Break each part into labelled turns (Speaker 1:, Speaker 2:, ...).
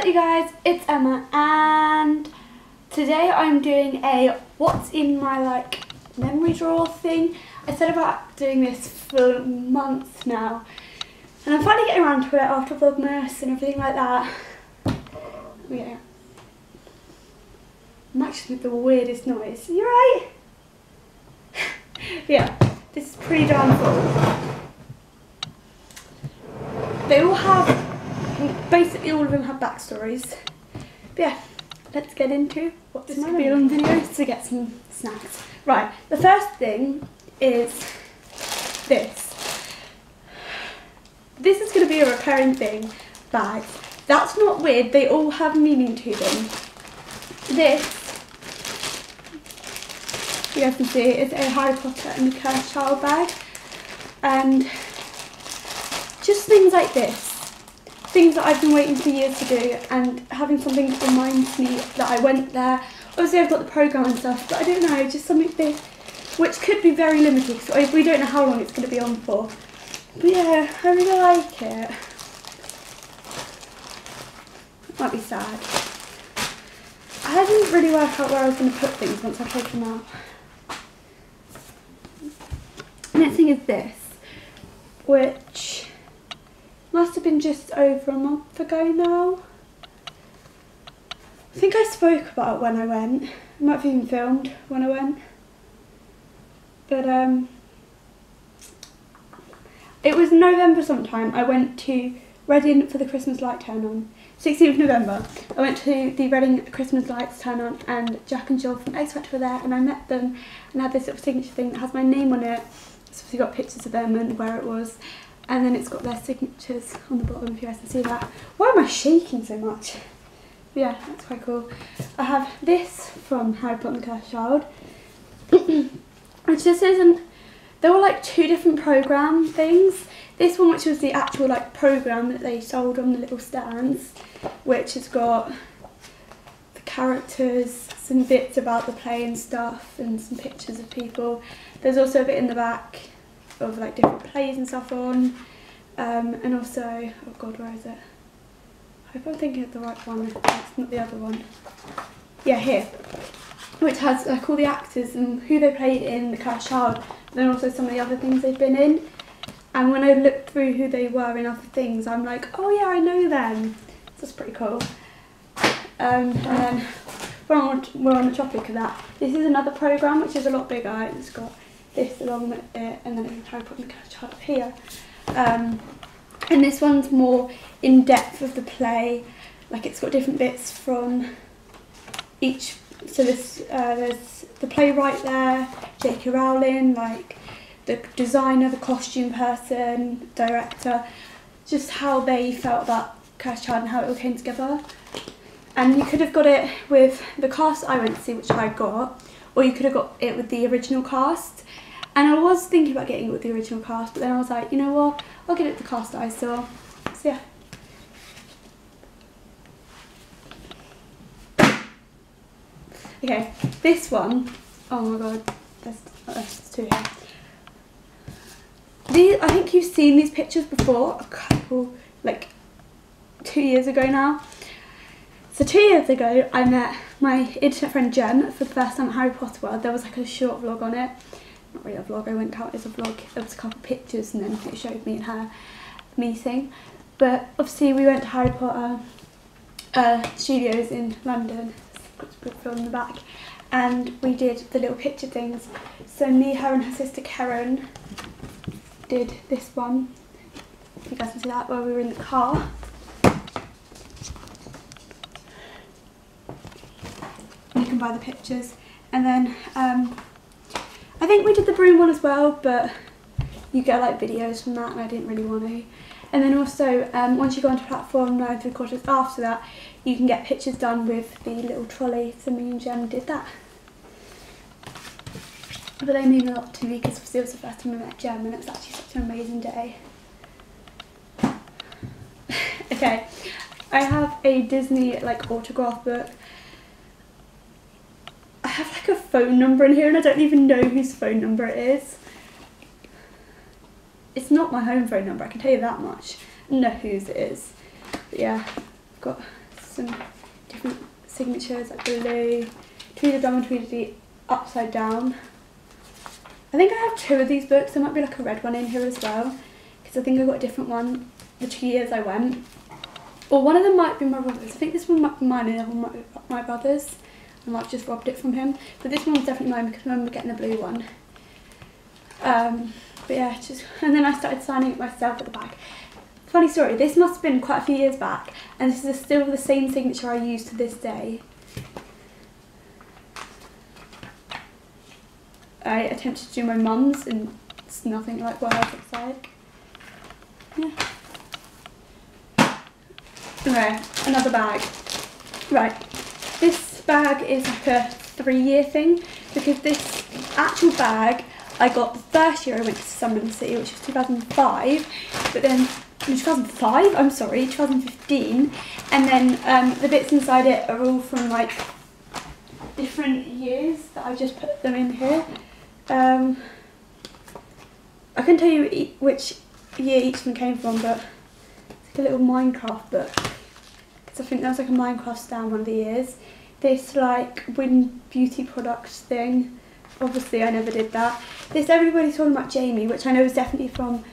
Speaker 1: Up you guys, it's Emma and today I'm doing a what's in my like memory drawer thing. I said about doing this for months now and I'm finally getting around to it after Vlogmas and everything like that. Oh, yeah. I'm actually the weirdest noise. You right? yeah, this is pretty darn cool. They all have, basically all of them have backstories. But yeah, let's get into what this could be a long video to get some snacks. Right, the first thing is this. This is going to be a recurring thing, bags. That's not weird, they all have meaning to them. This you guys can see it's a Harry Potter and the Cursed Child bag and just things like this things that I've been waiting for years to do and having something that reminds me that I went there. Obviously I've got the programme and stuff but I don't know just something big which could be very limited so we don't know how long it's going to be on for. But yeah I really like it. Might be sad. I didn't really work out where I was going to put things once I take them out. Next thing is this, which must have been just over a month ago now. I think I spoke about it when I went. I might have even filmed when I went. But um, it was November sometime. I went to Reading for the Christmas light turn on. 16th of November. I went to the Reading Christmas lights turn on and Jack and Joel from X Factor were there and I met them and had this little signature thing that has my name on it so obviously got pictures of them and where it was. And then it's got their signatures on the bottom if you guys can see that. Why am I shaking so much? But yeah, that's quite cool. I have this from Harry Potter and the Cursed Child. which this isn't, there were like two different programme things. This one which was the actual like programme that they sold on the little stands, which has got the characters, some bits about the play and stuff, and some pictures of people. There's also a bit in the back of like different plays and stuff on. Um, and also, oh god, where is it? I hope I'm thinking of the right one. It's not the other one. Yeah, here. Which has like all the actors and who they played in The Cursed Child. And then also some of the other things they've been in. And when I looked through who they were in other things, I'm like, oh yeah, I know them. So that's pretty cool. Um, and then we're on, we're on the topic of that. This is another programme which is a lot bigger. It's got this along it and then it's try putting the chart up here. Um, and this one's more in depth of the play, like it's got different bits from each. So this uh, there's the playwright there, J.K. Rowling, like the designer, the costume person, director, just how they felt about Cursed Child and how it all came together. And you could have got it with the cast I went to see, which I got, or you could have got it with the original cast. And I was thinking about getting it with the original cast, but then I was like, you know what, I'll get it the cast that I saw. So yeah. Okay, this one, oh my god, there's, oh, there's two here. These, I think you've seen these pictures before, a couple, like two years ago now. So two years ago, I met my internet friend Jem for the first time at Harry Potter World. There was like a short vlog on it. Not really a vlog, I went out as a vlog. There was a couple of pictures and then it showed me and her meeting. But obviously we went to Harry Potter uh, studios in London. Got film in the back. And we did the little picture things. So me, her and her sister Karen did this one. You guys can see that while we were in the car. You can buy the pictures. And then um, I think we did the broom one as well, but you get like videos from that and I didn't really want to. And then also, um, once you go onto platform nine three quarters after that, you can get pictures done with the little trolley. So me and Jem did that. But they mean a lot to me because it was the first time I met Jem and it was actually such an amazing day. okay, I have a Disney like autograph book have like a phone number in here and I don't even know whose phone number it is. It's not my home phone number, I can tell you that much. I know whose it is. But yeah, I've got some different signatures like blue, Tweedledum and Tweedledee upside down. I think I have two of these books. There might be like a red one in here as well because I think I got a different one the two years I went. Or one of them might be my brother's. I think this one might be mine and the other one might be my brother's. I might have just robbed it from him. But this one's definitely mine because I remember getting the blue one. Um, but yeah, just and then I started signing it myself at the back. Funny story, this must have been quite a few years back and this is still the same signature I use to this day. I attempted to do my mum's and it's nothing like what I have outside. Yeah. Okay, another bag. Right, this bag is like a three year thing because this actual bag I got the first year I went to Sunderland City, which was 2005, but then 2005, I'm sorry, 2015, and then um, the bits inside it are all from like different years that I've just put them in here. Um, I can tell you which year each them came from, but it's like a little Minecraft book. Because I think that was like a Minecraft stand one of the years. This like Win Beauty products thing. Obviously I never did that. This Everybody's Talking About Jamie, which I know is definitely from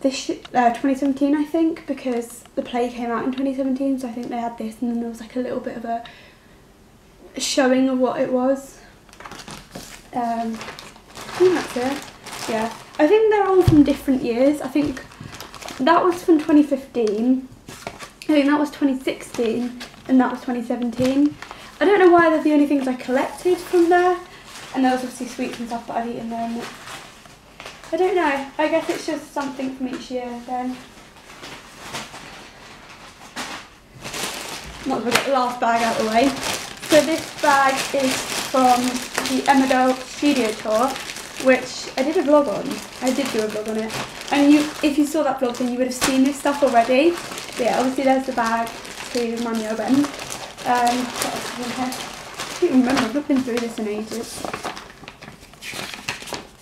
Speaker 1: this uh, 2017 I think because the play came out in 2017 so I think they had this and then there was like a little bit of a showing of what it was. Um, I think that's it. Yeah. I think they're all from different years. I think that was from 2015 I think that was 2016 and that was 2017 I don't know why they're the only things I collected from there and there was obviously sweets and stuff that I've eaten there I don't know. I guess it's just something from each year then. Not to get the last bag out of the way. So this bag is from the Emmerdale Studio Tour, which I did a vlog on. I did do a vlog on it. And you, if you saw that vlog, then you would have seen this stuff already. But yeah, obviously there's the bag to me of Um, what else is in here? I don't remember, I've not been through this in ages.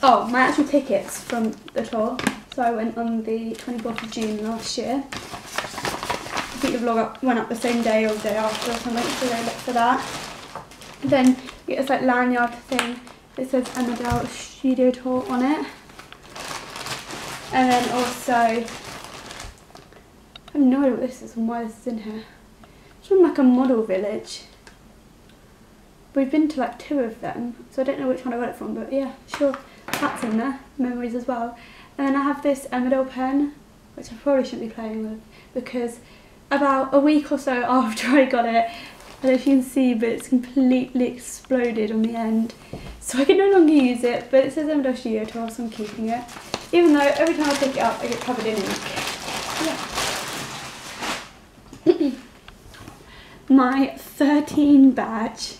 Speaker 1: Oh, my actual tickets from the tour. So I went on the 24th of June last year. I think the vlog up, went up the same day or the day after or something, so go look for that. Then this like lanyard thing that says Emmerdale Studio Tour on it. And then also, I have no idea what this is and why this is in here. From like a model village. We've been to like two of them, so I don't know which one I got it from, but yeah, sure that's in there, memories as well. And then I have this um, Emmerdale pen, which I probably shouldn't be playing with, because about a week or so after I got it, I don't know if you can see, but it's completely exploded on the end. So I can no longer use it, but it says Emmerdale Studio Tour, so I'm keeping it. Even though every time I pick it up, I get covered in ink. Yeah. My 13 badge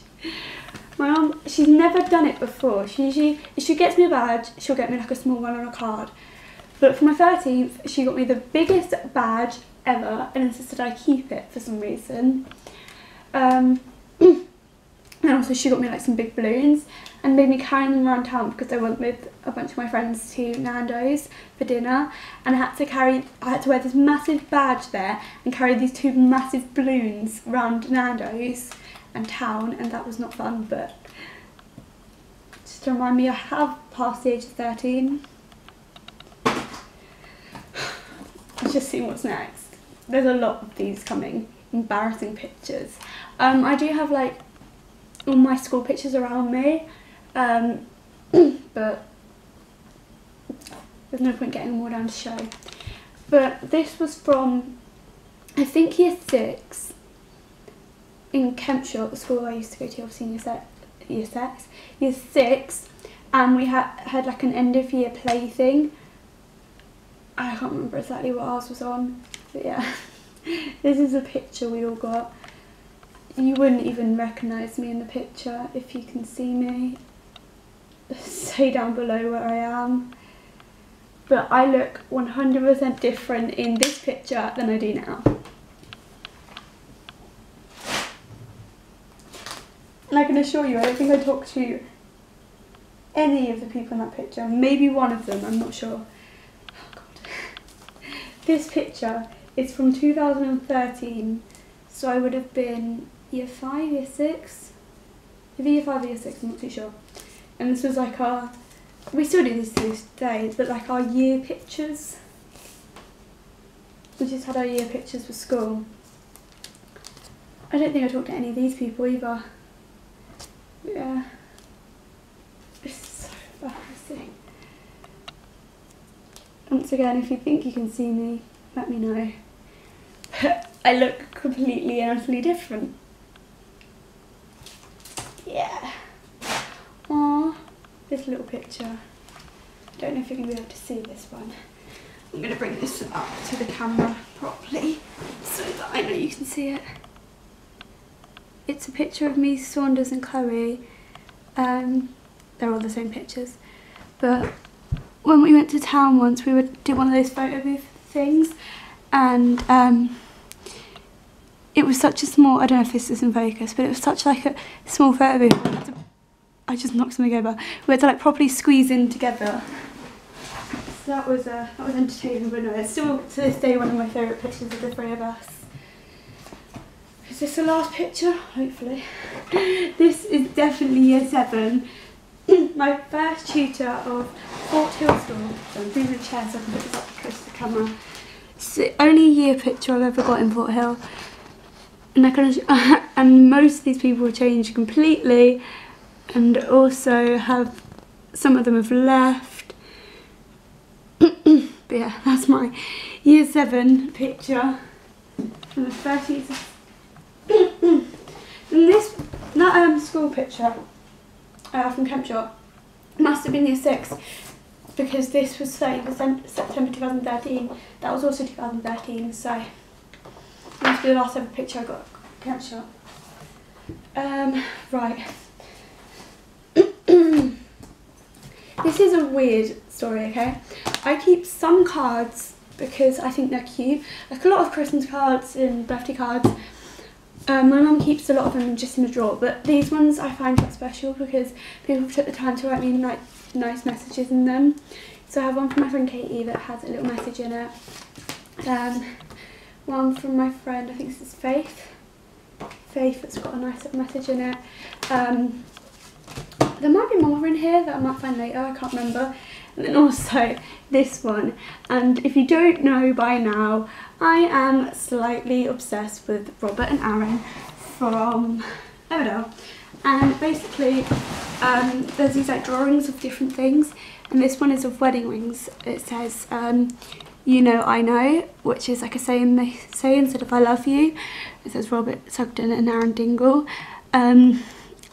Speaker 1: my mum, she's never done it before. She usually, if she gets me a badge, she'll get me like a small one on a card. But for my 13th, she got me the biggest badge ever and insisted I keep it for some reason. Um, and also she got me like some big balloons and made me carry them around town because I went with a bunch of my friends to Nando's for dinner. And I had to carry, I had to wear this massive badge there and carry these two massive balloons around Nando's and town and that was not fun but just to remind me I have passed the age of 13 let's just see what's next. There's a lot of these coming. Embarrassing pictures. Um, I do have like all my school pictures around me um, but there's no point getting all down to show but this was from I think year six in Kempshott, the school I used to go to, obviously in year, se year, six, year six, and we had, had like an end of year play thing. I can't remember exactly what ours was on, but yeah. this is a picture we all got. You wouldn't even recognise me in the picture if you can see me. Say down below where I am. But I look 100% different in this picture than I do now. And I can assure you, I don't think I talked to any of the people in that picture. Maybe one of them, I'm not sure. Oh. This picture is from 2013 So I would have been year five, year six. Maybe year five year six, I'm not too sure. And this was like our, we still do this to this day, but like our year pictures. We just had our year pictures for school. I don't think I talked to any of these people either. Yeah. It's so embarrassing. Once again, if you think you can see me, let me know. I look completely and utterly different. Yeah. Aww, this little picture. I don't know if you're going to be able to see this one. I'm going to bring this up to the camera properly so that I know you can see it. It's a picture of me, Saunders and Chloe. Um, they're all the same pictures. But when we went to town once, we would do one of those photo booth things and um, it was such a small, I don't know if this is in focus, but it was such like a small photo booth. I just knocked something over. We had to like properly squeeze in together. So that was uh, that was entertaining, but no, it's still to this day one of my favourite pictures of the three of us. Is this the last picture? Hopefully. This is definitely year seven. my first tutor of Fort Hill School. So I'm bringing the chair so I can put this up close to the camera. It's the only year picture I've ever got in Fort Hill. And I kind of, and most of these people have changed completely and also have some of them have left. but yeah, that's my year seven picture from the 30s. and this, that um, school picture uh, from Kempshott must have been year six because this was 30% September 2013. That was also 2013, so this be the last ever picture I got Kempshott. Um, right. this is a weird story, okay? I keep some cards because I think they're cute. Like a lot of Christmas cards and birthday cards. Um, my mum keeps a lot of them just in a drawer, but these ones I find quite special because people took the time to write me like nice messages in them. So I have one from my friend Katie that has a little message in it. Um, one from my friend, I think this is Faith. Faith that's got a nice little message in it. Um, there might be more in here that I might find later, I can't remember. And then also this one. And if you don't know by now, I am slightly obsessed with Robert and Aaron from Emmerdale. And basically, um, there's these like drawings of different things. And this one is of wedding rings. It says, um, you know, I know, which is like a saying they say instead of I love you. It says Robert Sugden and Aaron Dingle. Um,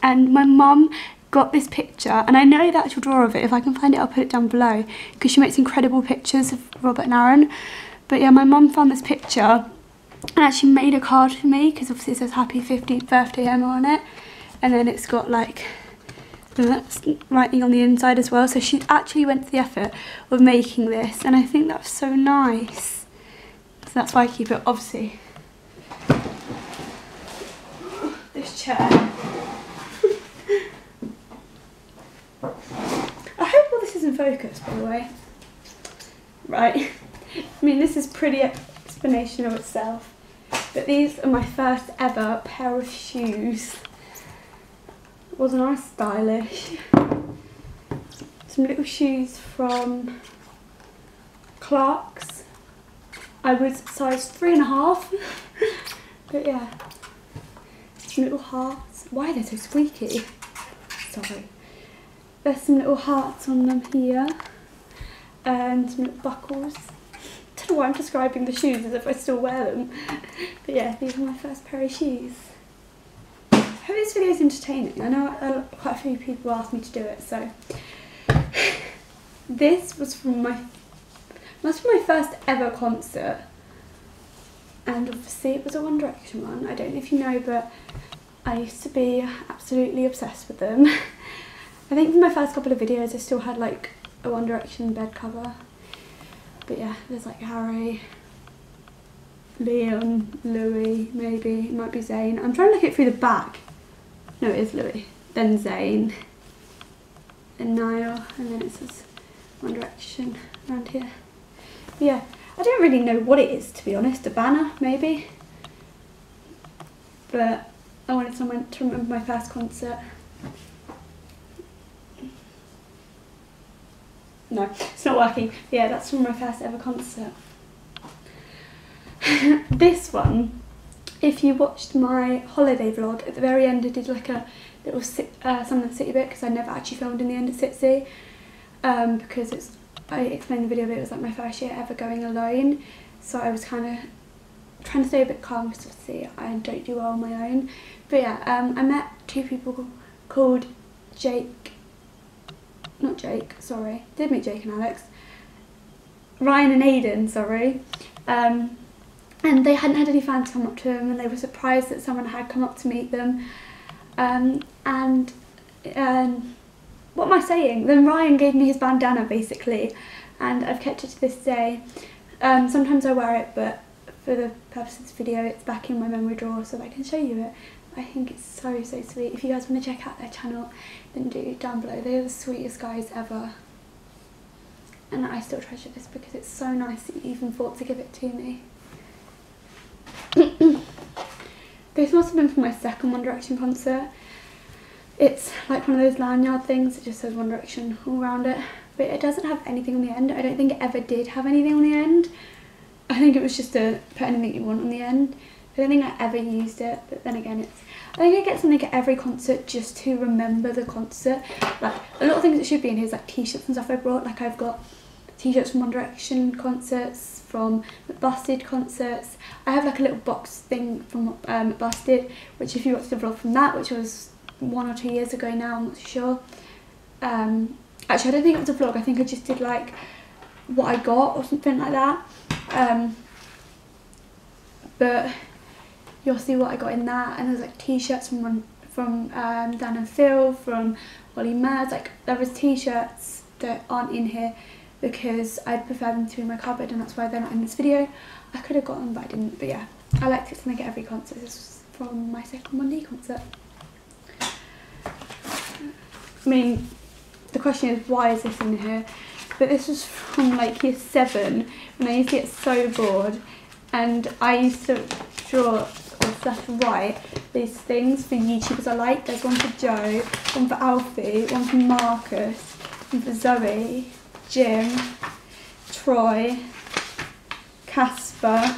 Speaker 1: and my mum got this picture and I know the actual drawer of it. If I can find it I'll put it down below because she makes incredible pictures of Robert and Aaron. But yeah my mum found this picture and actually made a card for me because obviously it says happy 15th birthday Emma on it. And then it's got like writing on the inside as well. So she actually went to the effort of making this and I think that's so nice. So that's why I keep it obviously. This chair in focus, by the way. Right, I mean, this is pretty explanation of itself. But these are my first ever pair of shoes. Wasn't I stylish? Some little shoes from Clark's. I was size three and a half. but yeah, some little hearts. Why are they so squeaky? Sorry. There's some little hearts on them here and some little buckles. I don't know why I'm describing the shoes as if I still wear them. But yeah, these are my first pair of shoes. I hope this video is entertaining. I know quite a few people asked me to do it, so. This was from my, must be my first ever concert. And obviously it was a One Direction one. I don't know if you know, but I used to be absolutely obsessed with them. I think for my first couple of videos I still had like a One Direction bed cover. But yeah, there's like Harry, Liam, Louis, maybe, it might be Zayn. I'm trying to look it through the back. No, it is Louis. Then Zayn. Then Niall, and then it says One Direction around here. But yeah, I don't really know what it is to be honest. A banner, maybe? but I wanted someone to remember my first concert. No, it's not working. Yeah, that's from my first ever concert. this one, if you watched my holiday vlog, at the very end I did like a little uh, some city bit because I never actually filmed in the end of SitC um, because it's I explained the video but it was like my first year ever going alone so I was kind of trying to stay a bit calm because obviously I don't do well on my own but yeah um, I met two people called Jake not Jake sorry did meet Jake and Alex Ryan and Aiden sorry um, and they hadn't had any fans come up to them and they were surprised that someone had come up to meet them um, and um, what am I saying? Then Ryan gave me his bandana basically and I've kept it to this day. Um, sometimes I wear it but for the purpose of this video it's back in my memory drawer so I can show you it. I think it's so so sweet. If you guys want to check out their channel down below. They're the sweetest guys ever. And I still treasure this because it's so nice that you even thought to give it to me. This must have been for my second One Direction concert. It's like one of those lanyard things, it just says One Direction all around it. But it doesn't have anything on the end. I don't think it ever did have anything on the end. I think it was just to put anything you want on the end. I don't think I ever used it, but then again, it's. I think I get something at every concert just to remember the concert. Like a lot of things that should be in here is like t-shirts and stuff I brought. Like I've got t-shirts from One Direction concerts, from Busted concerts. I have like a little box thing from um, Busted, which if you watched the vlog from that, which was one or two years ago now, I'm not sure. Um, actually, I don't think it was a vlog. I think I just did like what I got or something like that. Um, but you'll see what I got in that. And there's like t-shirts from from um, Dan and Phil, from Olly Murs. Like there was t-shirts that aren't in here because I'd prefer them to be in my cupboard and that's why they're not in this video. I could have got them but I didn't, but yeah. I liked it to make it every concert. This was from my second 1D concert. I mean, the question is why is this in here? But this was from like year seven when I used to get so bored and I used to draw slash write these things for YouTubers I like. There's one for Joe, one for Alfie, one for Marcus, one for Zoe, Jim, Troy, Caspar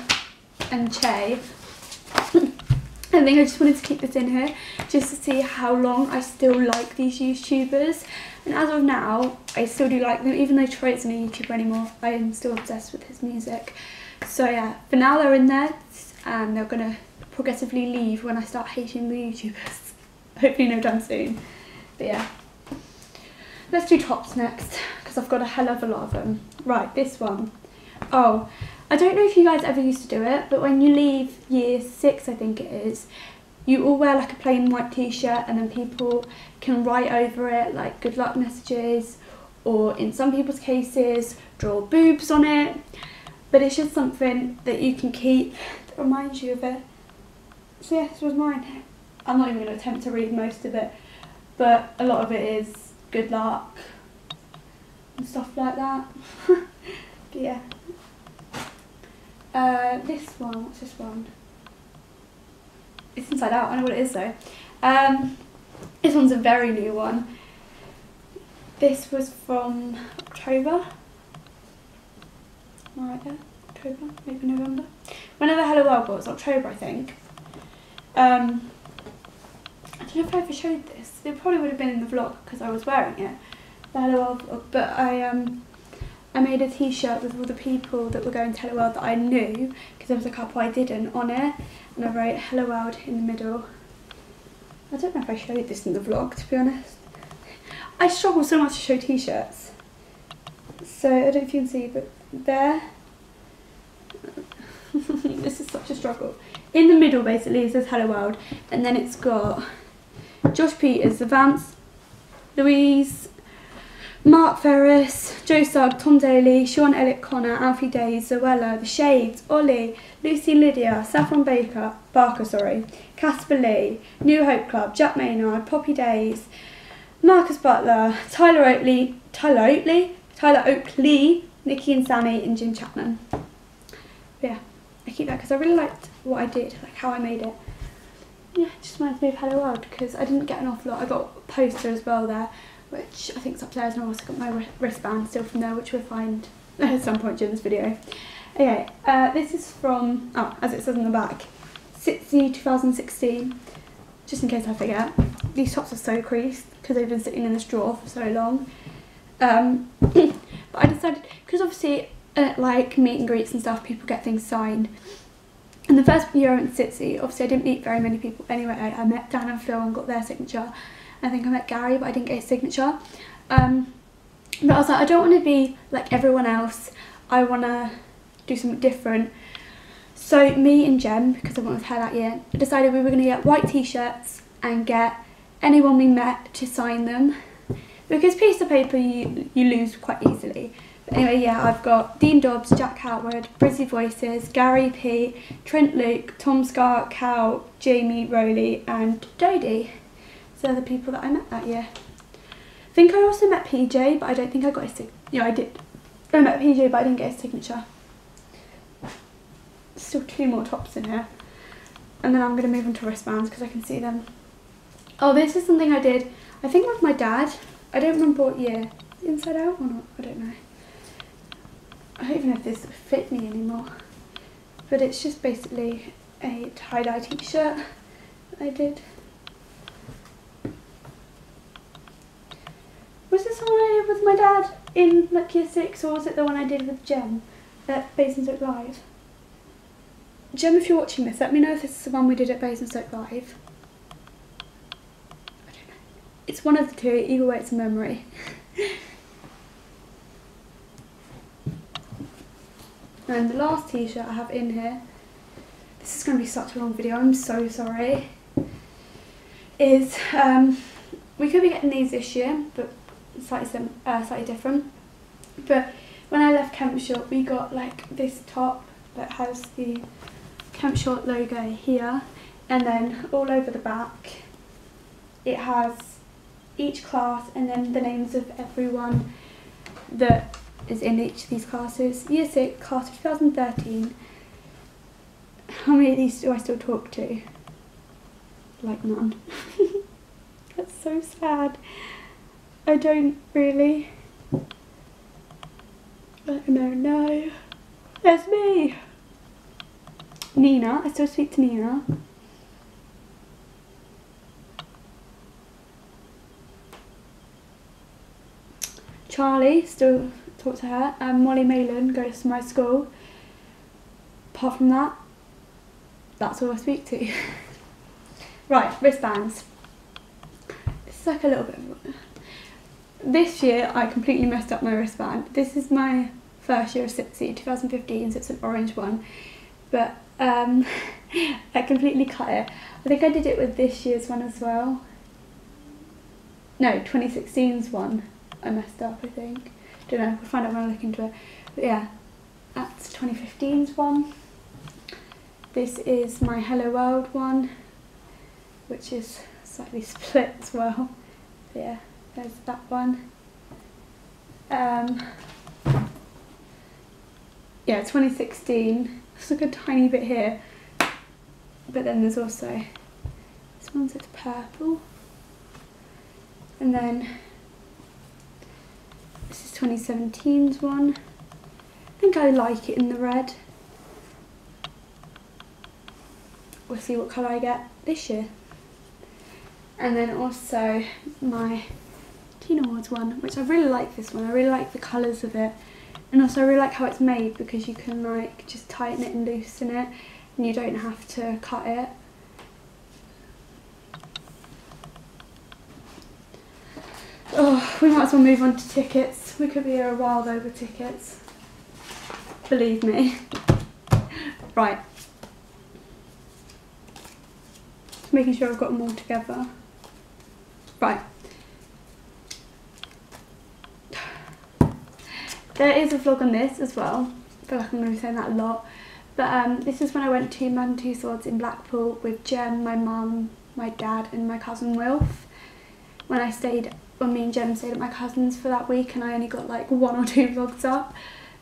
Speaker 1: and Che. I think I just wanted to keep this in here just to see how long I still like these YouTubers. And as of now, I still do like them, even though Troy isn't a YouTuber anymore, I am still obsessed with his music. So yeah, for now they're in there and they're to progressively leave when I start hating the YouTubers. Hopefully no time soon. But yeah. Let's do tops next because I've got a hell of a lot of them. Right, this one. Oh, I don't know if you guys ever used to do it, but when you leave year six, I think it is, you all wear like a plain white t-shirt and then people can write over it like good luck messages or in some people's cases draw boobs on it but it's just something that you can keep that reminds you of it so yeah this was mine I'm not even going to attempt to read most of it but a lot of it is good luck and stuff like that. but yeah. Uh, this one, what's this one? It's inside out, I know what it is though. Um, this one's a very new one. This was from October. Right there? October, maybe November. Whenever Hello World was, October I think. Um, I don't know if I ever showed this. It probably would have been in the vlog because I was wearing it the Hello World vlog, but I um I made a t-shirt with all the people that were going to Hello World that I knew because there was a couple I didn't on it and I wrote Hello World in the middle. I don't know if I showed this in the vlog to be honest. I struggle so much to show t-shirts. So I don't know if you can see but there this is such a struggle. In the middle basically it says Hello World and then it's got Josh Pieters, Vance, Louise, Mark Ferris, Joe Sugg, Tom Daley, Sean Elliott Connor, Alfie Deyes, Zoella, The Shades, Ollie, Lucy Lydia, Saffron Baker, Barker, sorry, Caspar Lee, New Hope Club, Jack Maynard, Poppy Deyes, Marcus Butler, Tyler Oakley, Tyler Oakley, Tyler Oakley, Niki and Sammy, and Jim Chapman. But yeah, I keep that because I really liked what I did, like how I made it. yeah, it just reminds me of Hello World because I didn't get an awful lot. I got a poster as well there, which I think is upstairs, and I also got my wristband still from there, which we'll find at some point during this video. Okay, uh, this is from, oh, as it says on the back, SitC 2016, just in case I forget. These tops are so creased because they've been sitting in this drawer for so long. Um, but I decided, because obviously at like meet and greets and stuff, people get things signed. And the first year I went to SitC, obviously I didn't meet very many people anyway. I met Dan and Phil and got their signature. I think I met Gary, but I didn't get his signature. Um, but I was like, I don't want to be like everyone else. I want to do something different. So me and Jem, because I went with her that year, decided we were going to get white t-shirts and get anyone we met to sign them. Because piece of paper you, you lose quite easily. Anyway, yeah, I've got Dean Dobbs, Jack Howard, Brizzy Voices, Gary P, Trent Luke, Tom Scar, Cal, Jamie Rowley and Dodie. So the people that I met that year. I think I also met PJ, but I don't think I got his signature. Yeah, I did. I met PJ, but I didn't get his signature. Still two more tops in here. And then I'm going to move on to wristbands because I can see them. Oh, this is something I did, I think with my dad. I don't remember what year. Inside out or not? I don't know. I don't even know if this would fit me anymore. But it's just basically a tie-dye t-shirt I did. Was this the one I did with my dad in like year six or was it the one I did with Jem at Basingstoke Live? Jem, if you're watching this, let me know if this is the one we did at Basingstoke Live. I don't know. It's one of the two, either way it's a memory. and the last t-shirt I have in here, this is going to be such a long video, I'm so sorry, is, um, we could be getting these this year, but slightly, uh, slightly different. But when I left Kempshott, we got like this top that has the Kempshott logo here, and then all over the back, it has each class and then the names of everyone that is in each of these classes. Year 6, class of 2013. How many of these do I still talk to? Like none. That's so sad. I don't really. I don't know. There's me. Nina. I still speak to Nina. Charlie, still talk to her, and Molly Mayland goes to my school. Apart from that, that's all I speak to. right, wristbands. It's like a little bit of this year I completely messed up my wristband. This is my first year of SitC, 2015, so it's an orange one. But um, I completely cut it. I think I did it with this year's one as well. No, 2016's one. I messed up, I think. Don't know, we'll find out when I look into it. But yeah, that's 2015's one. This is my Hello World one, which is slightly split as well. But yeah, there's that one. Um, yeah, 2016. There's like a tiny bit here. But then there's also, this one's it's purple. And then 2017's one. I think I like it in the red. We'll see what colour I get this year. And then also my Teen Awards one, which I really like this one. I really like the colours of it. And also I really like how it's made because you can like just tighten it and loosen it and you don't have to cut it. Oh, we might as well move on to tickets. We could be here a while though with tickets. Believe me. Right. Just making sure I've got them all together. Right. There is a vlog on this as well. I feel like I'm going to be saying that a lot. But um, this is when I went to Madame Tussauds in Blackpool with Jem, my mum, my dad and my cousin Wilf. When I stayed when me and Jem stayed at my cousin's for that week and I only got like one or two vlogs up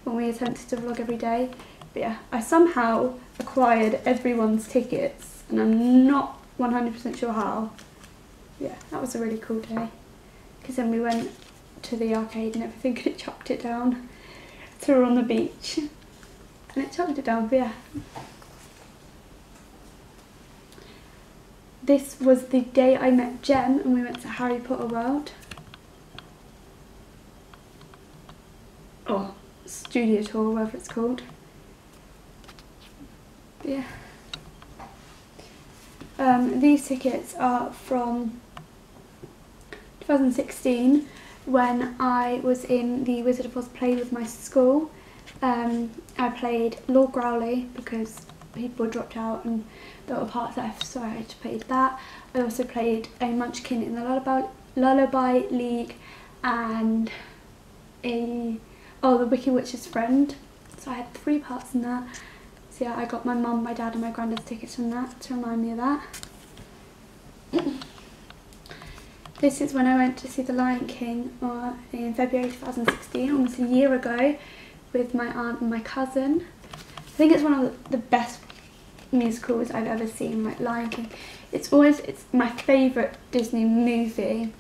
Speaker 1: when we attempted to vlog every day. But yeah, I somehow acquired everyone's tickets and I'm not 100% sure how. Yeah, that was a really cool day. Because then we went to the arcade and everything and it chopped it down. So we on the beach and it chopped it down, but yeah. This was the day I met Jem and we went to Harry Potter World. Or studio tour, whatever it's called. But yeah. Um, these tickets are from 2016 when I was in the Wizard of Oz play with my school. Um, I played Lord Growly because people dropped out and there were parts left so I had to play that. I also played a Munchkin in the Lullaby, Lullaby League and a oh the Wicked Witch's Friend. So I had three parts in that. So yeah, I got my mum, my dad and my granddad's tickets from that to remind me of that. this is when I went to see The Lion King uh, in February 2016, almost a year ago, with my aunt and my cousin. I think it's one of the best musicals I've ever seen, like Lion King. It's always it's my favourite Disney movie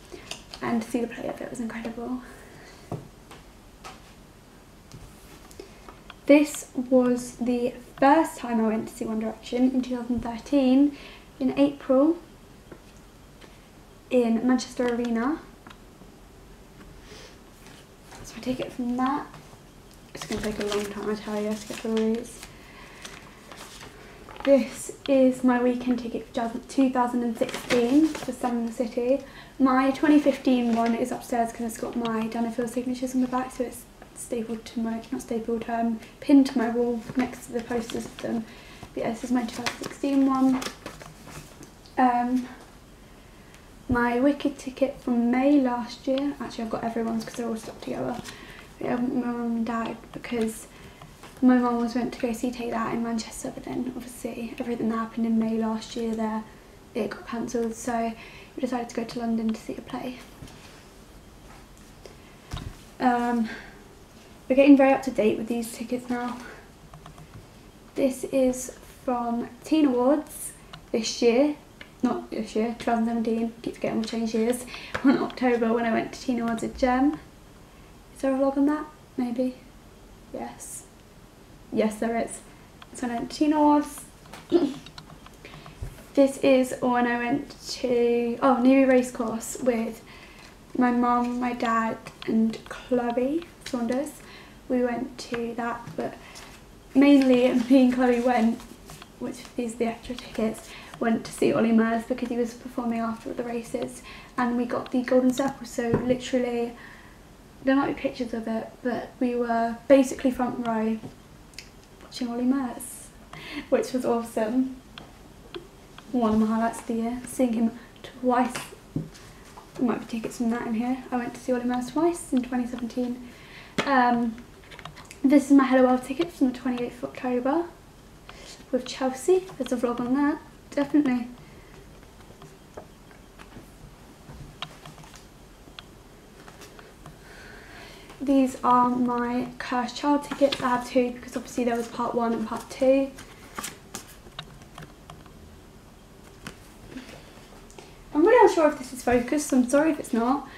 Speaker 1: and to see the play of it was incredible. This was the first time I went to see One Direction in 2013 in April in Manchester Arena. So I take it from that. It's going to take a long time, I tell you, to get the release. This is my weekend ticket for 2016 for Summer in the City. My 2015 one is upstairs because it's got my Dan and Phil signatures on the back, so it's stapled to my, not stapled, um, pinned to my wall next to the posters of them. But yeah, this is my 2016 one. Um, my Wicked ticket from May last year, actually I've got everyone's because they're all stuck together. But yeah, my mum and dad because my mum was meant to go see Take That in Manchester but then obviously everything that happened in May last year there, it got cancelled so we decided to go to London to see a play. Um, we're getting very up to date with these tickets now. This is from Teen Awards this year, not this year, 2017, keeps getting all change years, on October when I went to Teen Awards at Jem. Is there a vlog on that? Maybe? Yes. Yes there is. So I went to Teen Awards. this is when I went to, oh, Newbury Racecourse with my mum, my dad and Chloe Saunders we went to that, but mainly me and Chloe went, which is the extra tickets, went to see Olly Murs because he was performing after the races and we got the golden circle. So literally there might be pictures of it but we were basically front row watching Olly Murs which was awesome. One of my highlights of the year seeing him twice. There might be tickets from that in here. I went to see Olly Murs twice in 2017 um, this is my Hello World ticket from the 28th of October with Chelsea. There's a vlog on that, definitely. These are my Cursed Child tickets. I have two because obviously there was part one and part two. I'm really unsure if this is focused, so I'm sorry if it's not.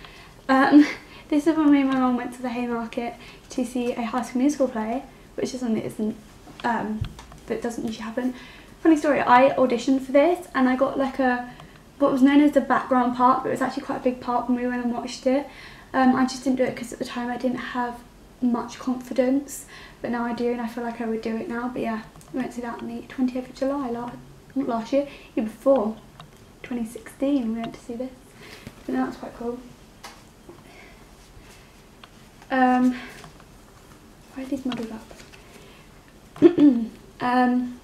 Speaker 1: Um, this is when me and my mum went to the Haymarket to see a High School Musical play, which is something that isn't, um, that doesn't usually happen. Funny story, I auditioned for this and I got like a, what was known as the background part, but it was actually quite a big part when we went and watched it. Um, I just didn't do it because at the time I didn't have much confidence, but now I do and I feel like I would do it now. But yeah, we went to that on the 28th of July, last, not last year, year before, 2016 we went to see this. So that's quite cool. Um, why are these muddled up? um,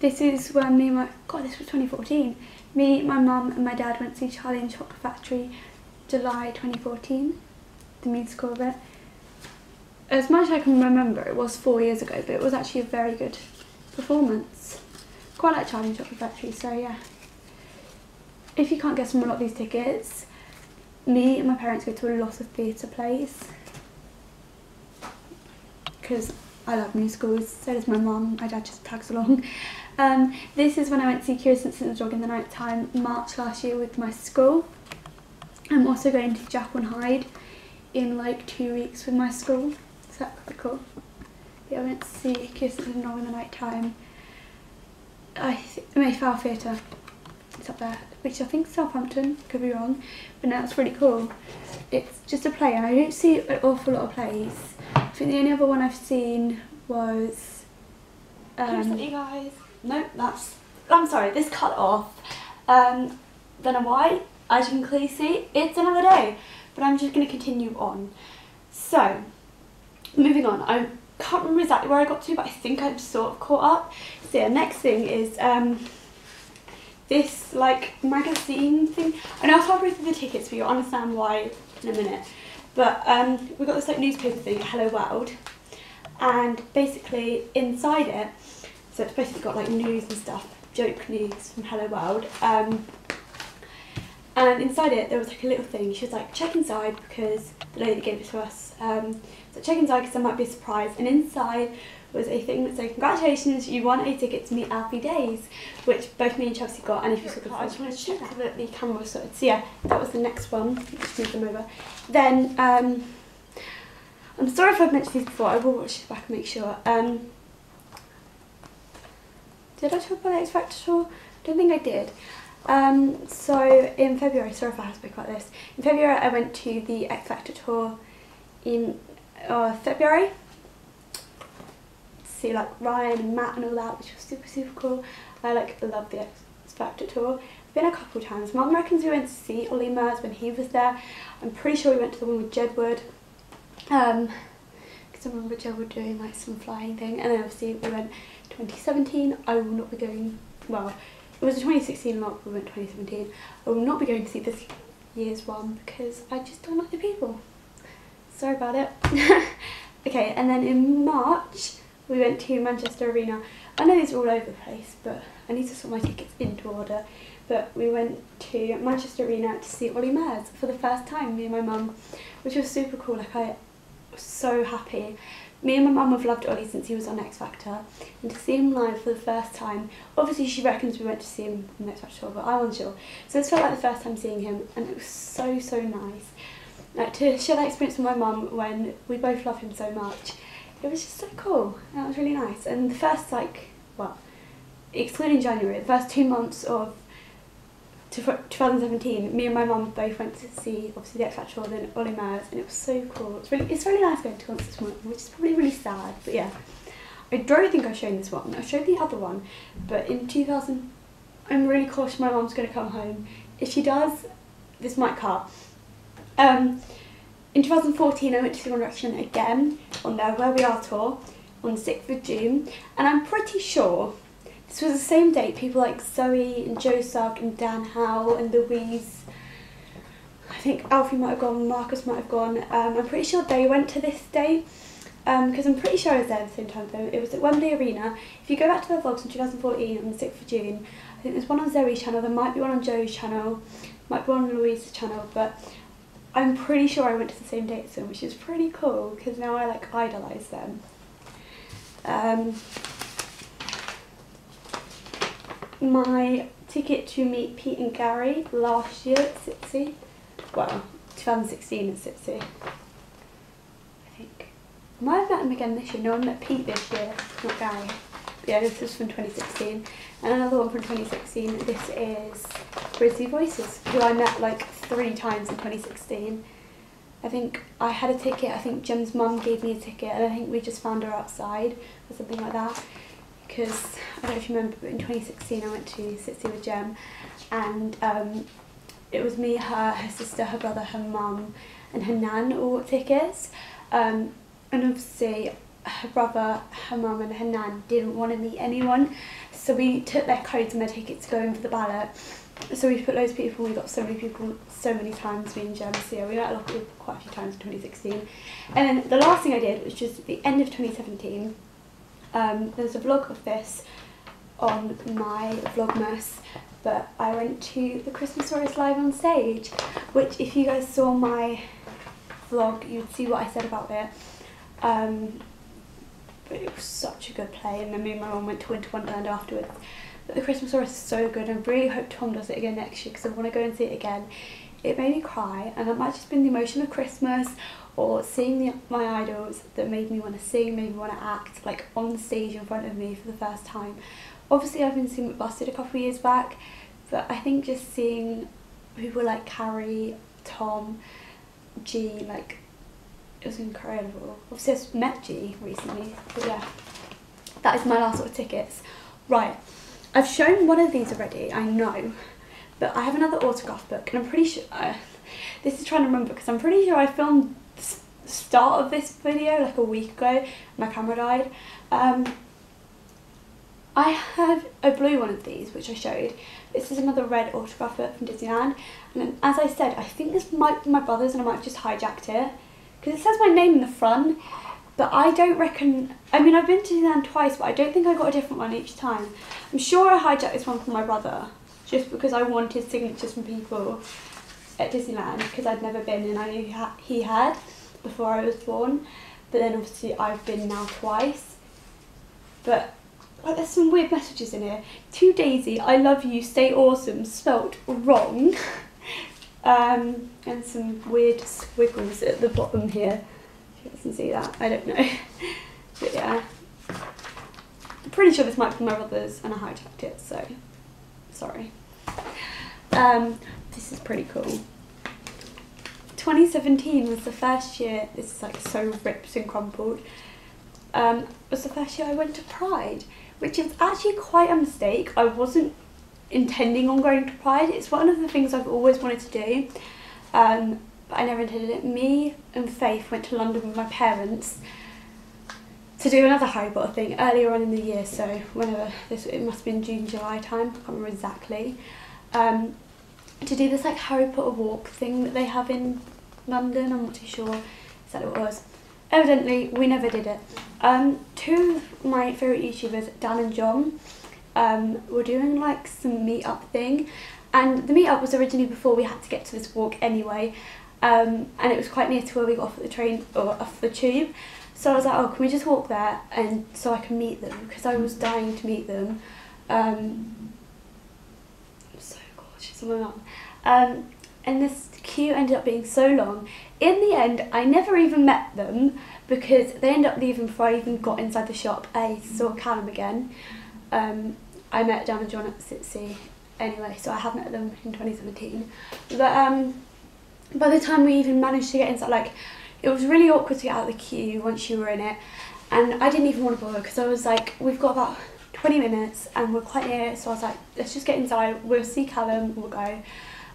Speaker 1: this is when me and my, God, this was 2014. Me, my mum and my dad went to see Charlie and Chocolate Factory July 2014, the musical of it. As much as I can remember, it was four years ago, but it was actually a very good performance. Quite like Charlie and Chocolate Factory, so yeah. If you can't guess from a lot of these tickets, me and my parents go to a lot of theatre plays because I love musicals, so does my mum, my dad just tags along.
Speaker 2: Um, this is when I went to see Kira Simpson's dog in the night time, March last year with my school. I'm also going to Jekyll and Hyde in like two weeks with my school. Is that quite cool? Yeah, I went to see Kira Simpson's dog in the night time. I th- Mayflower Theatre. It's up there, which I think Southampton, could be wrong, but no, it's really cool. It's just a play, and I don't see an awful lot of plays. I think the only other one I've seen was. Um,
Speaker 1: you guys. No, that's. I'm sorry, this cut off. Um, don't know why. As you can clearly see, it's another day. But I'm just going to continue on. So, moving on. I can't remember exactly where I got to, but I think I'm sort of caught up. So, yeah, next thing is um, this like magazine thing. And I'll talk through the tickets, but you'll understand why in a minute. But um, we got this like newspaper thing, Hello World, and basically inside it, so it's basically got like news and stuff, joke news from Hello World. Um, and inside it, there was like a little thing. She was like, check inside because the lady gave it to us. Um, so check inside because there might be a surprise. And inside was a thing that said, congratulations, you won a ticket to meet Alfie Deyes, which both me and Chelsea got. And if you saw the I just want to check that the camera was sorted. So yeah, that was the next one. Just move them over. Then, um, I'm sorry if I've mentioned these before. I will watch this back and make sure. Um, did I talk about the X Factor tour? I don't think I did. Um, so in February, sorry if I have to speak about this. In February, I went to the X Factor tour in uh, February. See like Ryan and Matt and all that, which was super super cool. I like love the X Factor tour. I've been a couple times. Mum reckons we went to see Ollie Murs when he was there. I'm pretty sure we went to the one with Jedward. Um, because I remember Jedward doing like some flying thing, and then obviously we went 2017. I will not be going. Well, it was a 2016 lot, we went 2017. I will not be going to see this year's one because I just don't like the people. Sorry about it. okay, and then in March we went to Manchester Arena. I know these are all over the place, but I need to sort my tickets into order. But we went to Manchester Arena to see Ollie Murs for the first time, me and my mum, which was super cool. Like I was so happy me and my mum have loved Ollie since he was on X Factor, and to see him live for the first time, obviously she reckons we went to see him on X Factor but I wasn't sure. So this felt like the first time seeing him, and it was so, so nice. Like to share that experience with my mum when we both love him so much, it was just so cool. That was really nice. And the first, like, well, excluding January, the first two months of 2017, me and my mum both went to see obviously the X Factor and then Ollie Murs, and it was so cool. It's really, it's really nice going to concerts which is probably really sad, but yeah. I don't think I've shown this one. I showed the other one, but in 2000, I'm really cautious my mum's going to come home. If she does, this might cut. Um, in 2014, I went to see One Direction again on their Where We Are tour on the 6th of June, and I'm pretty sure this was the same date. People like Zoe and Joe Sugg and Dan Howell and Louise. I think Alfie might have gone, Marcus might have gone. Um, I'm pretty sure they went to this date because um, I'm pretty sure I was there at the same time though. It was at Wembley Arena. If you go back to their vlogs in 2014 on the 6th of June, I think there's one on Zoe's channel, there might be one on Joe's channel, might be one on Louise's channel, but I'm pretty sure I went to the same date as them, which is pretty cool because now I like idolise them. Um, my ticket to meet Pete and Gary last year at SitC. Well, 2016 at SitC. I think. I might have met him again this year. No, I met Pete this year, not Gary. Yeah, this is from 2016. And another one from 2016, this is Grizzly Voices, who I met like three times in 2016. I think I had a ticket, I think Jem's mum gave me a ticket, and I think we just found her outside or something like that. Because I don't know if you remember, but in 2016 I went to SitC with Jem and um, it was me, her, her sister, her brother, her mum and her nan all got tickets. Um, and obviously her brother, her mum and her nan didn't want to meet anyone so we took their codes and their tickets to go in for the ballot so we put loads of people, we got so many people so many times, me and Jem, so we met a lot of people quite a few times in 2016 and then the last thing I did was just at the end of 2017 um, there's a vlog of this on my Vlogmas, but I went to the Christmasaurus live on stage, which if you guys saw my vlog, you'd see what I said about it. Um, but it was such a good play. And then me and my mum went to Winter Wonderland afterwards. But the Christmasaurus is so good. I really hope Tom does it again next year because I want to go and see it again. It made me cry, and it might just been the emotion of Christmas or seeing the, my idols that made me want to sing, made me want to act like on stage in front of me for the first time. Obviously, I've been seeing Busted a couple of years back, but I think just seeing people like Carrie, Tom, G, like it was incredible. Obviously, I've met G recently, but yeah, that is my last sort of tickets. Right, I've shown one of these already, I know, but I have another autograph book, and I'm pretty sure. Uh, this is trying to remember because I'm pretty sure I filmed the start of this video like a week ago. My camera died. Um, I have a blue one of these, which I showed. This is another red autograph book from Disneyland. And as I said, I think this might be my brother's and I might have just hijacked it. Because it says my name in the front, but I don't reckon... I mean, I've been to Disneyland twice, but I don't think I got a different one each time. I'm sure I hijacked this one from my brother, just because I wanted signatures from people at Disneyland, because I'd never been and I knew he had before I was born. But then obviously I've been now twice. But like, there's some weird messages in here. To Daisy, I love you, stay awesome, spelt wrong. um, and some weird squiggles at the bottom here. Guys can see that, I don't know. but yeah. I'm pretty sure this might be my brother's and I hijacked it, so sorry. Um, this is pretty cool. 2017 was the first year, this is like so ripped and crumpled, um, was the first year I went to Pride which is actually quite a mistake. I wasn't intending on going to Pride. It's one of the things I've always wanted to do, um, but I never intended it. Me and Faith went to London with my parents to do another Harry Potter thing earlier on in the year, so whenever this, it must have been June, July time, I can't remember exactly, um, to do this like Harry Potter walk thing that they have in London, I'm not too sure exactly what it was. Evidently, we never did it. Um, two of my favourite YouTubers, Dan and John, um, were doing like some meetup thing, and the meetup was originally before we had to get to this walk anyway, um, and it was quite near to where we got off the train or off the tube. So I was like, oh, can we just walk there and so I can meet them because I was dying to meet them. Um, so gorgeous, my mum. Um, and this queue ended up being so long. In the end, I never even met them because they ended up leaving before I even got inside the shop. I saw Callum again. Um, I met Dan and John at SitC anyway, so I have met them in 2017. But um, by the time we even managed to get inside, like, it was really awkward to get out of the queue once you were in it. And I didn't even want to bother because I was like, we've got about 20 minutes and we're quite near, so I was like, let's just get inside, we'll see Callum, we'll go.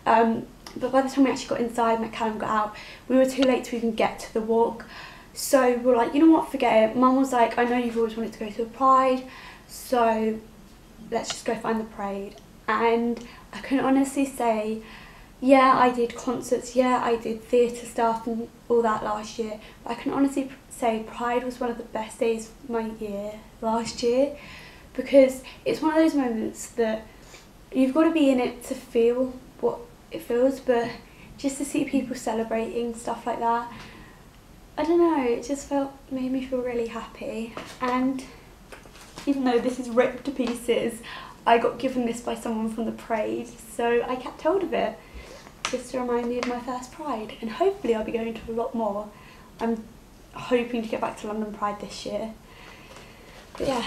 Speaker 1: Um, but by the time we actually got inside and Callum got out, we were too late to even get to the walk. So we are like, you know what, forget it. Mum was like, I know you've always wanted to go to a Pride, so let's just go find the parade. And I can honestly say, yeah, I did concerts, yeah, I did theatre stuff and all that last year. But I can honestly say Pride was one of the best days of my year last year because it's one of those moments that you've got to be in it to feel what it feels, but just to see people celebrating stuff like that, I don't know, it just felt made me feel really happy. And even though this is ripped to pieces, I got given this by someone from the parade, so I kept hold of it just to remind me of my first Pride. And hopefully I'll be going to a lot more. I'm hoping to get back to London Pride this year. But yeah,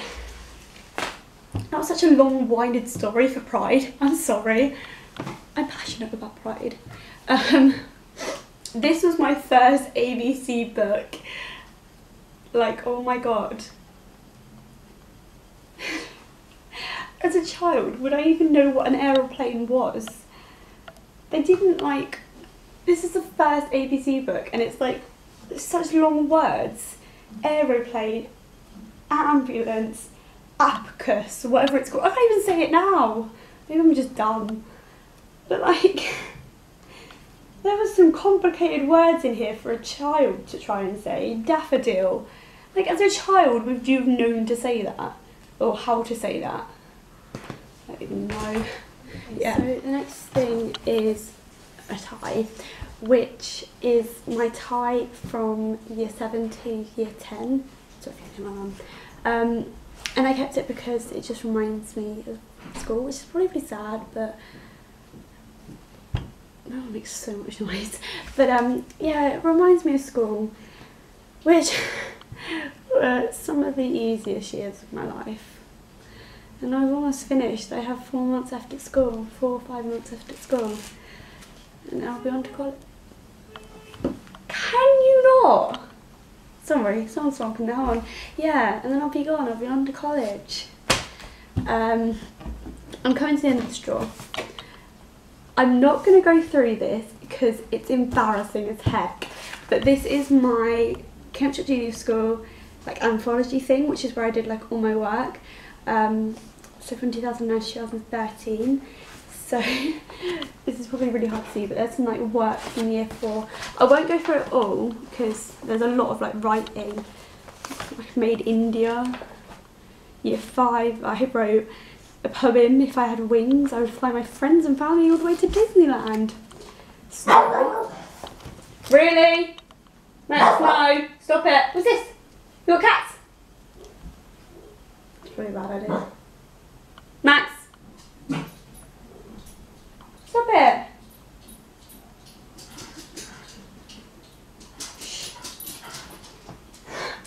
Speaker 1: that was such a long-winded story for Pride. I'm sorry. I'm passionate about Pride. Um, this was my first ABC book. Like, oh my god. As a child, would I even know what an aeroplane was? They didn't like... This is the first ABC book and it's like such long words. Aeroplane, ambulance, abacus, whatever it's called. I can't even say it now. Maybe I'm just dumb. But like, there were some complicated words in here for a child to try and say. Daffodil. Like, as a child, would you have known to say that? Or how to say that? I don't even know. Yeah. So the next thing is a tie, which is my tie from year 7 to year 10. Sophie, my mum. Um, and I kept it because it just reminds me of school, which is probably pretty sad, but no one makes so much noise. But um, yeah, it reminds me of school, which were some of the easiest years of my life. And I've almost finished. I have four months left at school, four or five months left at school. And I'll be on to college. Can you not? Sorry, someone's talking now on. Yeah, and then I'll be gone, I'll be on to college. Um, I'm coming to the end of the straw. I'm not going to go through this because it's embarrassing as heck. But this is my Cambridge Junior School like anthology thing, which is where I did like all my work. Um, so from 2009 to 2013. So this is probably really hard to see, but there's some like work from year four. I won't go through it all because there's a lot of like writing. Like made India. Year five, I wrote a poem. If I had wings, I would fly my friends and family all the way to Disneyland. So, really? Max, no, stop it. What's this? your cats? It's really bad idea. Max! Stop it!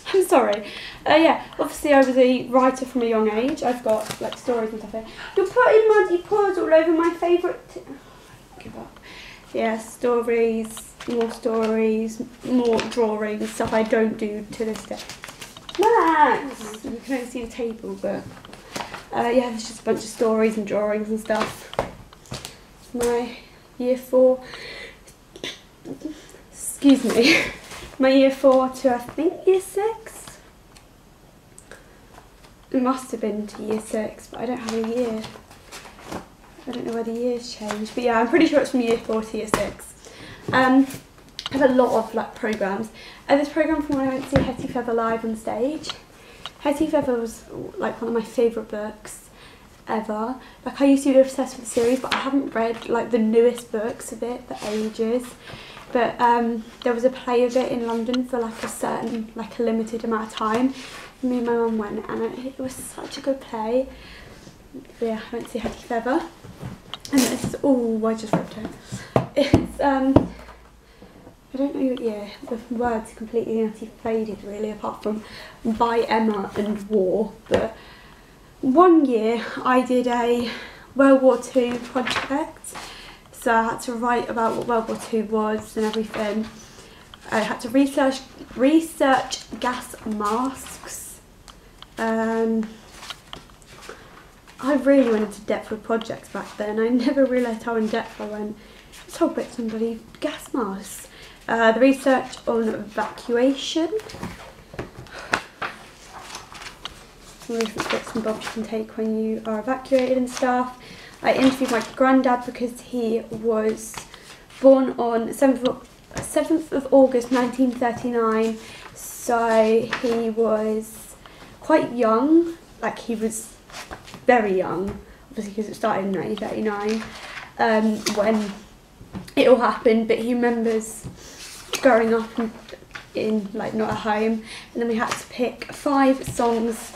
Speaker 1: I'm sorry. Uh, yeah, obviously I was a writer from a young age. I've got like stories and stuff here. You're putting muddy paws all over my favourite... Give up. Yeah, stories, more stories, more drawings, stuff I don't do to this day. Max! You can only see the table, but uh, yeah, there's just a bunch of stories and drawings and stuff. My year four, excuse me, my year four to I think year six. It must have been to year six, but I don't have a year. I don't know where the years change, but yeah, I'm pretty sure it's from year four to year six. Um, I have a lot of like programs. Have this program from when I went to see Hetty Feather live on stage. Hetty Feather was like one of my favourite books ever. Like I used to be obsessed with the series, but I haven't read like the newest books of it for ages. But um, there was a play of it in London for like a certain, like a limited amount of time. Me and my mum went, and it, it was such a good play. But yeah, I went to see Hetty Feather, and it's oh, I just ripped it. It's um. I don't know, yeah, the words completely and utterly faded really, apart from by Emma and war. But one year I did a World War II project, so I had to write about what World War II was and everything. I had to research research gas masks. Um, I really went into depth with projects back then. I never realised how in depth I went. Whole bit's on bloody gas masks. Uh, the research on evacuation. Some different bits and bobs you can take when you are evacuated and stuff. I interviewed my granddad because he was born on 7th of, 7th of August 1939, so he was quite young, like he was very young, obviously because it started in 1939, um, when it all happened, but he remembers growing up in, like not a home, and then we had to pick five songs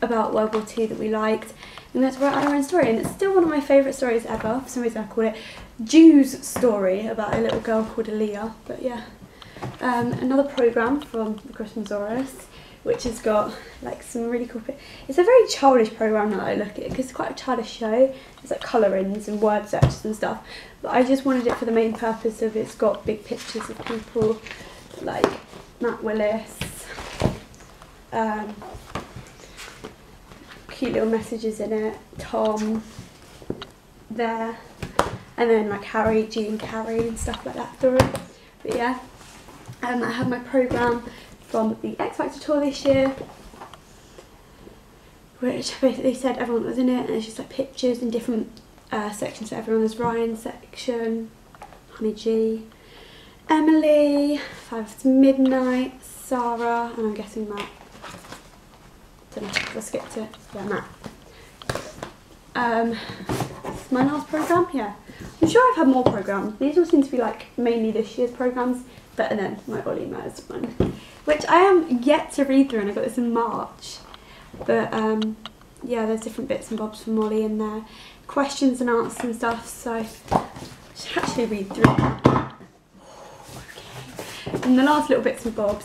Speaker 1: about World War II that we liked, and we had to write our own story. And it's still one of my favourite stories ever. For some reason, I call it Jew's story about a little girl called Aaliyah. But yeah, um, another program from the Christmasaurus, which has got like some really cool. It's a very childish program now that I look at it because it's quite a childish show. It's like colourings and word searches and stuff. But I just wanted it for the main purpose of it's got big pictures of people like Matt Willis. Um, cute little messages in it. Tom there. And then like Harry, Jean Carey and stuff like that through. But yeah. Um, I have my programme from the X Factor tour this year which basically said everyone was in it and it's just like pictures and different uh, sections so everyone there's Ryan's section, Honey G, Emily, Five to Midnight, Sarah and I'm guessing Matt. Don't know, I skipped it. Yeah, Matt. Um, my last programme? Yeah. I'm sure I've had more programmes. These all seem to be like mainly this year's programmes, better than my Ollie one, which I am yet to read through and I got this in March. But um, yeah, there's different bits and bobs from Molly in there, questions and answers and stuff, so I should actually read through. Okay. And the last little bits and bobs.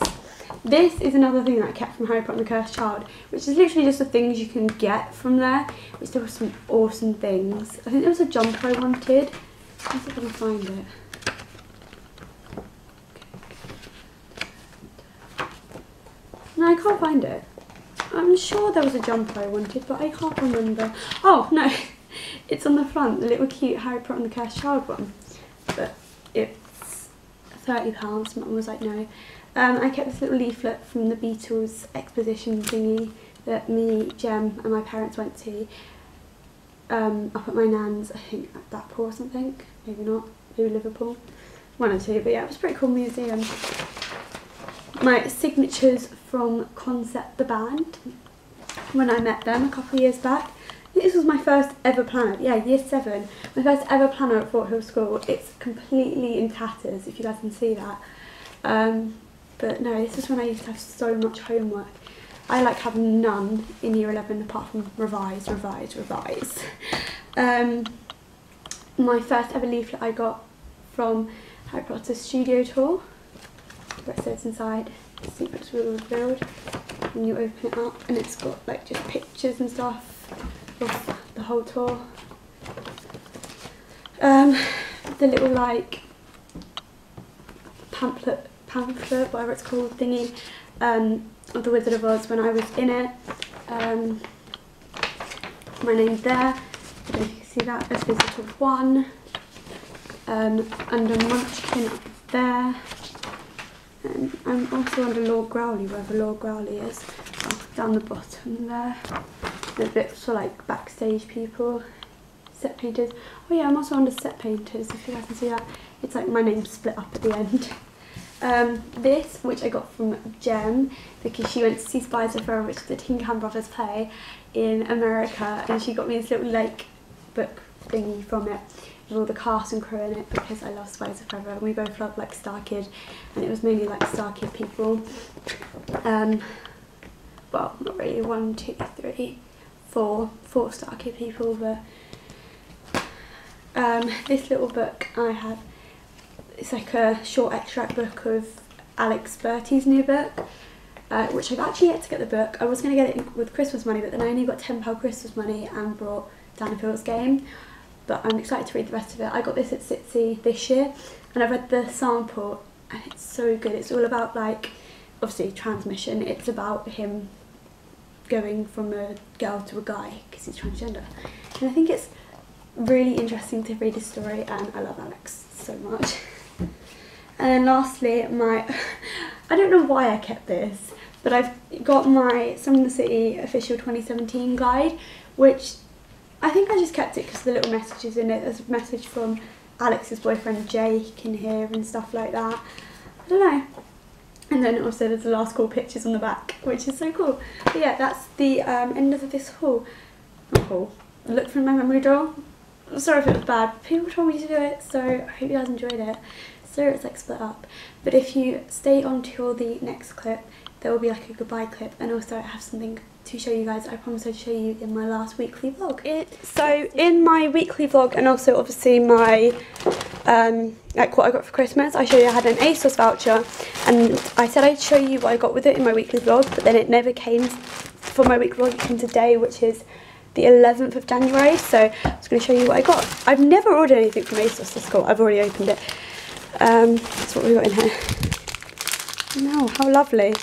Speaker 1: This is another thing that I kept from Harry Potter and the Cursed Child, which is literally just the things you can get from there, which there were some awesome things. I think there was a jumper I wanted. Let's see if I can find it. No, I can't find it. I'm sure there was a jumper I wanted, but I can't remember. Oh, no. It's on the front, the little cute Harry Potter and the Cursed Child one. But it's £30. Mum was like, no. Um, I kept this little leaflet from the Beatles exposition thingy that me, Jem and my parents went to um, up at my nan's, I think at Blackpool or something. Maybe not, maybe Liverpool. One or two, but yeah, it was a pretty cool museum. My signatures from Concept the Band when I met them a couple of years back. This was my first ever planner, yeah, year seven. My first ever planner at Fort Hill School. It's completely in tatters, if you guys can see that. Um, but no, this is when I used to have so much homework. I like having none in year 11 apart from revise, revise, revise. Um, my first ever leaflet I got from Harry Potter Studio Tour. It says inside, secrets will be revealed. And you open it up and it's got like just pictures and stuff of the whole tour. Um, the little like pamphlet, pamphlet, whatever it's called, thingy, um, of the Wizard of Oz when I was in it. Um, my name's there. I don't know if you can see that. There's Visitor One. Um, under Munchkin up there. And I'm also under Lord Growley, wherever Lord Growley is. Oh, down the bottom there. There's bits for like backstage people, set painters. Oh yeah, I'm also under set painters, if you guys can see that. It's like my name's split up at the end. Um, this, which I got from Jem, because she went to see Spies Are Forever, which is the Tin Can Brothers play in America, and she got me this little like book thingy from it with all the cast and crew in it because I love Spies Are Forever. And we both love like Star Kid, and it was mainly like Star Kid people. Um, well, not really. One, two, three, four, four Star Kid people, but um, this little book I have it's like a short extract book of Alex Bertie's new book, uh, which I've actually yet to get the book. I was going to get it with Christmas money, but then I only got £10 Christmas money and brought Dan Phil's game. But I'm excited to read the rest of it. I got this at SitC this year, and I read the sample, and it's so good. It's all about like, obviously transmission. It's about him going from a girl to a guy because he's transgender, and I think it's really interesting to read his story, and I love Alex so much. And then lastly, my, I don't know why I kept this, but I've got my in the City official 2017 guide, which I think I just kept it because the little messages in it. There's a message from Alex's boyfriend Jake in here and stuff like that. I don't know. And then also there's the last call pictures on the back, which is so cool. But yeah, that's the um, end of this haul. Not haul. Look through my memory drawer. Sorry if it was bad. People told me to do it, so I hope you guys enjoyed it so it's like split up. But if you stay on till the next clip, there will be like a goodbye clip and also I have something to show you guys. I promised I'd show you in my last weekly vlog. It, so in my weekly vlog and also obviously my, um, like what I got for Christmas, I showed you I had an ASOS voucher and I said I'd show you what I got with it in my weekly vlog, but then it never came for my weekly vlog, it came today, which is the 11th of January, so I was going to show you what I got. I've never ordered anything from ASOS this school, I've already opened it. Um, that's what we got in here. No, how lovely.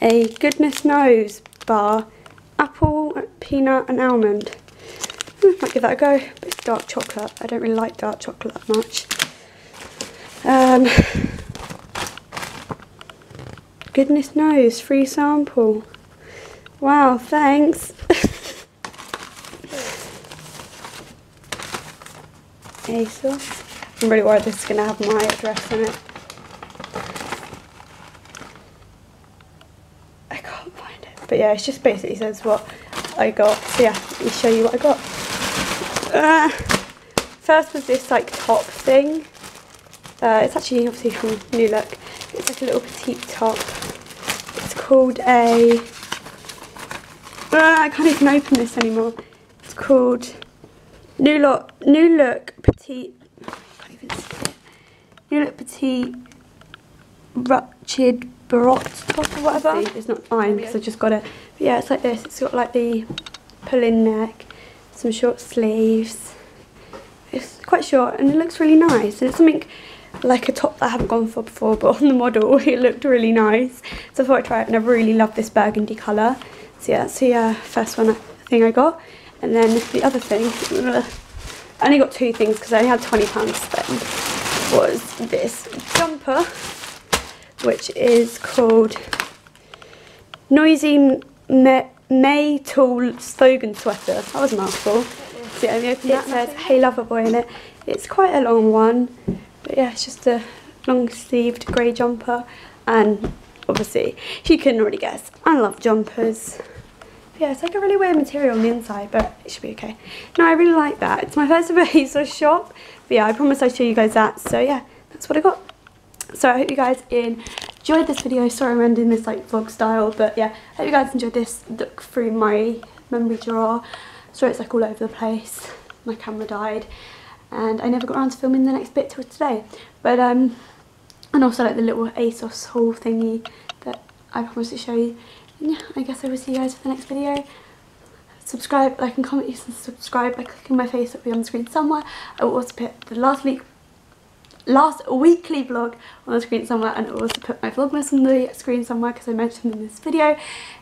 Speaker 1: A goodness knows bar. Apple, peanut and almond. Might give that a go. But it's dark chocolate. I don't really like dark chocolate that much. Um, goodness knows, free sample. Wow, thanks. ASOS. I'm really worried this is going to have my address in it. I can't find it. But yeah, it just basically says what I got. So yeah, let me show you what I got. Uh, first was this like top thing. Uh, it's actually obviously from New Look. It's like a little petite top. It's called a. Uh, I can't even open this anymore. It's called New Look New Look Petite. New Look Petite Ruched Bardot top or whatever. It's not mine because I just got it. But yeah, it's like this. It's got like the pull-in neck, some short sleeves. It's quite short and it looks really nice. And it's something like a top that I haven't gone for before, but on the model it looked really nice. So I thought I'd try it and I really love this burgundy colour. So yeah, that's the uh, first one thing I got. And then the other thing, I only got two things because I only had £20 to spend, was this jumper, which is called Noisy Me May Tool Slogan Sweater. That was a mouthful. So yeah, it says Hey Lover Boy in it. It's quite a long one, but yeah, it's just a long sleeved grey jumper. And obviously, if you couldn't already guess, I love jumpers. Yeah, it's like a really weird material on the inside, but it should be okay. No, I really like that. It's my first ever ASOS shop. But yeah, I promise I'll show you guys that. So yeah, that's what I got. So I hope you guys enjoyed this video. Sorry I'm ending this like vlog style, but yeah, I hope you guys enjoyed this look through my memory drawer. Sorry it's like all over the place. My camera died and I never got around to filming the next bit till today. But um, and also like the little ASOS haul thingy that I promised to show you. And yeah, I guess I will see you guys for the next video. Subscribe, like and comment, you can subscribe by clicking my face will be on the screen somewhere. I will also put the last week last weekly vlog on the screen somewhere and also put my vlogmas on the screen somewhere because I mentioned in this video.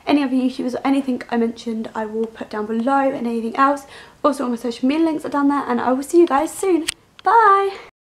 Speaker 1: Any other YouTubers or anything I mentioned I will put down below and anything else. Also all my social media links are down there and I will see you guys soon. Bye!